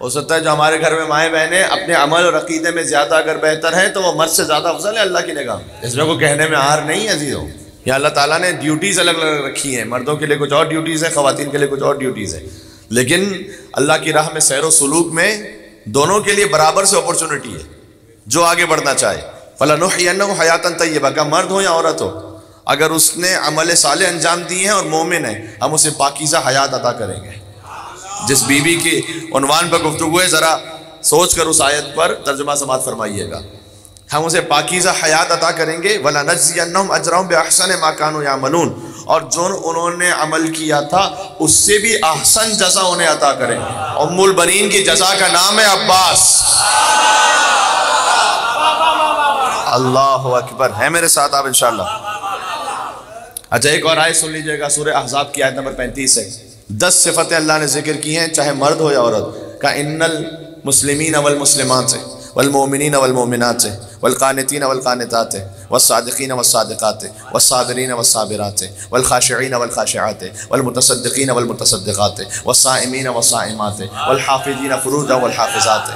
हो सकता है जो हमारे घर में माएँ बहनें अपने अमल और अकीदे में ज़्यादा अगर बेहतर हैं तो वो मर्द से ज़्यादा अफजल है अल्लाह की निगाह। इसमें को कहने में हार नहीं है अजीज़ों। या अल्लाह ताला ने ड्यूटीज़ अलग अलग रखी हैं, मर्दों के लिए कुछ और ड्यूटीज़ हैं, ख़वातीन के लिए कुछ और ड्यूटीज़ हैं। लेकिन अल्लाह की राह में सैर सलूक में दोनों के लिए बराबर से अपॉर्चुनिटी है, जो आगे बढ़ना चाहे। फलान हयातन तय्यबा का मर्द हो या औरत हो, अगर उसने अमल साले अंजाम दिए हैं और मोमिन है, हम उसे पाकिज़ा हयात अदा करेंगे। जिस बीबी के उनवान पर गुफ्तु है, ज़रा सोच कर उस आयत पर तर्जमा समात फरमाइएगा। हम उसे पाकिज़ा हयात अदा करेंगे, वला नजम अजरम बेहसन माकान या मलून और जो उन्होंने अमल किया था, उससे भी अहसन जजा उन्हें अता करेंगे उम्मुल बनीन की जजा का नाम है अब्बास। अल्लाह अकबर। है मेरे साथ आप, इंशाल्लाह। अच्छा एक और आयत सुन लीजिएगा सूर्य अहजाब की आयत नंबर पैंतीस है। दस सिफतें अल्लाह ने ज़िक्र की हैं, चाहे मर्द हो या औरत। का इन्नल मुस्लिमीन अवल मुस्लिमात से वलमोमिन वलमोमिनत से वलकानतीन वलकानतात वसादकीन वसादक़ात वसाबरीन वसाबरात वलखाशीन वलखाशात वलमतसदीन वलमतसदक़ात वसाइमीन वसाइमात वलहाफिदीन फ़रूज वलहाफ़ात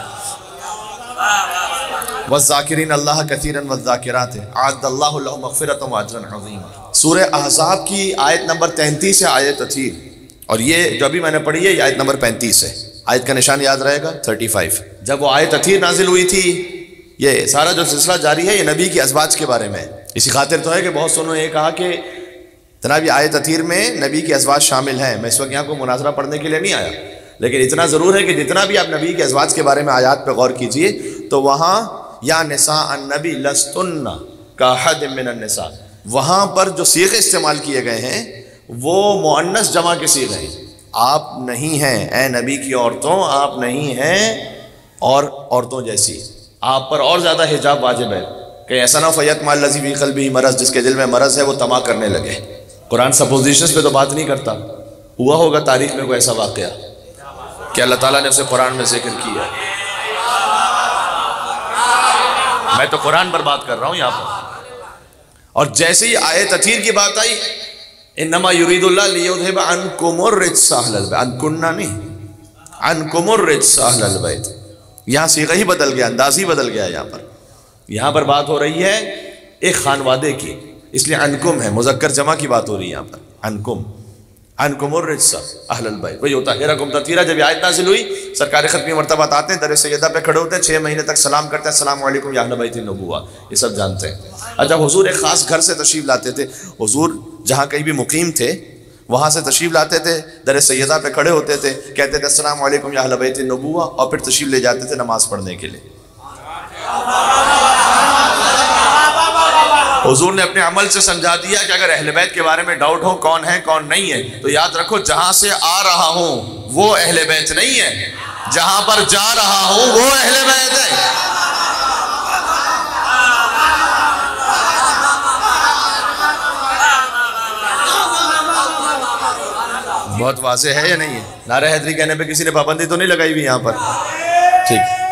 वज़ाकिरीन अल्लाह कसीरन वज़ाकिरात आदल्लाफ़रत अज़ीम। सूर्य अहज़ाब की आयत नंबर तैंतीस है आयत अथीर और ये जो अभी मैंने पढ़ी है आयत नंबर पैंतीस है। आयत का निशान याद रहेगा? थर्टी फाइव जब वो आयत अथीर नाजिल हुई थी, ये सारा जो सिलसिला जारी है, ये नबी की अजवाज के बारे में। इसी खातिर तो है कि बहुत सोनों ये कहा कि, जनाब आयत अथीर में नबी की अजवाज शामिल हैं। मैं इस वक्त यहाँ को मुनाजरा पढ़ने के लिए नहीं आया। लेकिन इतना ज़रूर है कि जितना भी आप नबी के अजवाज के बारे में आयात पर गौर कीजिए तो वहाँ, या निसा नबी लस्तुन्ना का हद मिन निसा वहाँ पर जो सीखे इस्तेमाल किए गए हैं वो मुन्नस जमा के सीख हैं आप नहीं हैं ए नबी की औरतों, आप नहीं हैं और औरतों जैसी। आप पर और ज़्यादा हिजाब वाजिब है कि ऐसा ना फैत माल लजीब कल भी मरज़, जिसके दिल में मरज़ है, वो तमा करने लगे। कुरान सपोजिशन पे तो बात नहीं करता। हुआ होगा तारीख में कोई ऐसा वाक़ कि अल्लाह ताला ने उसे कुरान में ज़िक्र किया। मैं तो कुरान पर बात कर रहा हूँ यहाँ पर। और जैसे ही आयत अथीर की बात आई इनमा युरीदुल्ला अनकुन्ना नहीं अनकुमरबैत यहाँ सीखा ही बदल गया अंदाज ही बदल गया यहाँ पर यहाँ पर बात हो रही है एक खानवादे की इसलिए अनकुम है मुजक्कर जमा की बात हो रही है यहाँ पर अनकुम अहलबाई वही होता है ततीरा जब आयत नाजिल हुई सरकारी खत्मी मरतबा आते हैं दर सैदा पे खड़े होते हैं छः महीने तक सलाम करते हैं सलाम वालेकुम या थी नबुआ ये सब जानते हैं अच्छा हुजूर एक ख़ास घर से तशरीफ़ लाते थे हुजूर जहाँ कहीं भी मुकीम थे वहाँ से तशरीफ़ लाते थे दर सैदा पे खड़े होते थे कहते थे असलम वालेकुम या नबी थी नबुआ और फिर तशरीफ़ ले जाते थे नमाज़ पढ़ने के लिए हजूर ने अपने अमल से समझा दिया कि अगर अहल बैत के बारे में डाउट हो, कौन है, कौन नहीं है तो याद रखो, जहाँ से आ रहा हूँ, वो अहल बैत नहीं है। जहाँ पर जा रहा हूँ, वो अहल बैत है। बहुत वाजे है या नहीं है? नारा हैदरी कहने पे किसी ने पाबंदी तो नहीं लगाई हुई यहाँ पर? ठीक।